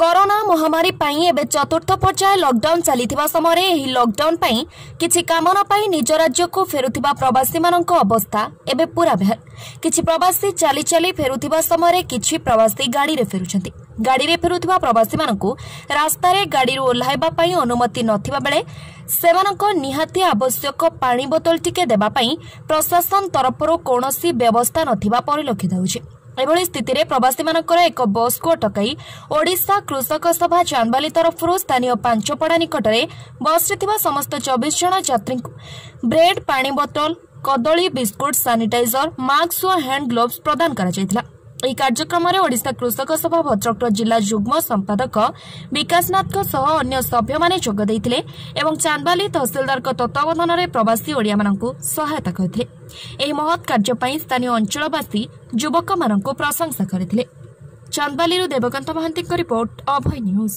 Corona ମହାମାରୀ ପାଇଁ ଏବେ ଚତୁର୍ଥ ପର୍ଯ୍ୟାୟ ଲକଡାଉନ ଚାଲିଥିବା ସମୟରେ ଏହି ଲକଡାଉନ ପାଇଁ କିଛି କାମ ନ ପାଇ ନିଜ ରାଜ୍ୟକୁ ଫେରୁଥିବା ପ୍ରବାସୀମାନଙ୍କ ଅବସ୍ଥା ଏବେ ପୁରା ବେହାଲ କିଛି ପ୍ରବାସୀ ଚାଲି ଚାଲି ଫେରୁଥିବା ସମୟରେ କିଛି ପ୍ରବାସୀ ଗାଡ଼ିରେ ଫେରୁଛନ୍ତି। ଗାଡ଼ିରେ ଫେରୁଥିବା ପ୍ରବାସୀମାନଙ୍କୁ ରାସ୍ତାରେ ଗାଡ଼ିରୁ ଓହ୍ଲାଇବା ପାଇଁ ଅନୁମତି ନଥିବା ବେଳେ ସେମାନଙ୍କ ନିହାତି ଆବଶ୍ୟକ ପାଣି ବୋତଲ ଟିକେ ଦେବା ପାଇଁ ପ୍ରଶାସନ ତରଫରୁ କୌଣସି ବ୍ୟବସ୍ଥା ନଥିବା ପରିଲକ୍ଷିତ ହେଉଛି। ଏଭଳି ସ୍ଥିତିରେ ପ୍ରବାସୀମାନଙ୍କର ଏକ ବସ୍କୁ ଅଟକାଇ ଓଡ଼ିଶା କୃଷକ ସଭା ଚାନ୍ଦବାଲି ତରଫରୁ ସ୍ଥାନୀୟ ପାଞ୍ଚପଡ଼ା ନିକଟରେ ବସ୍ରେ ଥିବା ସମସ୍ତ ଚବିଶ ଜଣ ଯାତ୍ରୀଙ୍କୁ ବ୍ରେଡ୍ ପାଣି ବୋତଲ କଦଳୀ ବିସ୍କୁଟ ସାନିଟାଇଜର ମାସ୍କ ଓ ହ୍ୟାଣ୍ଡ ଗ୍ଲୋଭ୍ସ ପ୍ରଦାନ କରାଯାଇଥିଲା। ଏହି କାର୍ଯ୍ୟକ୍ରମରେ ଓଡ଼ିଶା କୃଷକ ସଭା ଭଦ୍ରକର ଜିଲ୍ଲା ଯୁଗ୍ମ ସମ୍ପାଦକ ବିକାଶ ନାଥଙ୍କ ସହ ଅନ୍ୟ ସଭ୍ୟମାନେ ଯୋଗ ଦେଇଥିଲେ ଏବଂ ଚାନ୍ଦବାଲି ତହସିଲଦାରଙ୍କ ତତ୍ତ୍ୱାବଧାନରେ ପ୍ରବାସୀ ଓଡ଼ିଆମାନଙ୍କୁ ସହାୟତା କରିଥିଲେ। ଏହି ମହତ୍ କାର୍ଯ୍ୟ ପାଇଁ ସ୍ଥାନୀୟ ଅଞ୍ଚଳବାସୀ ଯୁବକମାନଙ୍କୁ ପ୍ରଶଂସା କରିଥିଲେ। ଚାନ୍ଦବାଲିରୁ ଦେବକାନ୍ତ ମହାନ୍ତିଙ୍କ ରିପୋର୍ଟ ଅଭୟ ନ୍ୟୁଜ୍।